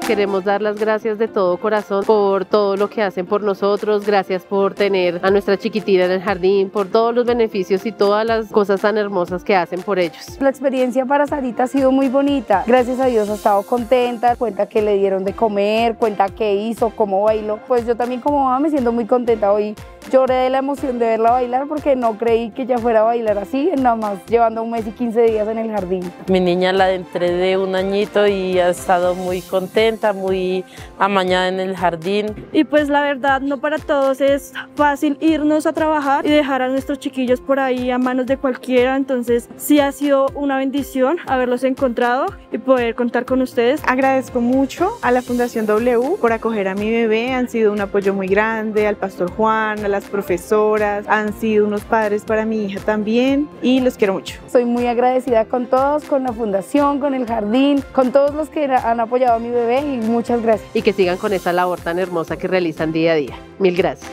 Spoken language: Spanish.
queremos dar las gracias de todo corazón por todo lo que hacen por nosotros, gracias por tener a nuestra chiquitina en el jardín, por todos los beneficios y todas las cosas tan hermosas que hacen por ellos. La experiencia para Sarita ha sido muy bonita, gracias a Dios ha estado contenta, cuenta que le dieron de comer, cuenta qué hizo, cómo bailó, pues yo también como mamá me siento muy contenta hoy lloré de la emoción de verla bailar porque no creí que ella fuera a bailar así, nada más llevando un mes y 15 días en el jardín. Mi niña la entré de un añito y ha estado muy contenta, muy amañada en el jardín. Y pues la verdad no para todos es fácil irnos a trabajar y dejar a nuestros chiquillos por ahí a manos de cualquiera, entonces sí ha sido una bendición haberlos encontrado y poder contar con ustedes. Agradezco mucho a la Fundación W por acoger a mi bebé, han sido un apoyo muy grande, al Pastor Juan, a las profesoras, han sido unos padres para mi hija también y los quiero mucho. Soy muy agradecida con todos, con la fundación, con el jardín, con todos los que han apoyado a mi bebé y muchas gracias. Y que sigan con esa labor tan hermosa que realizan día a día. Mil gracias.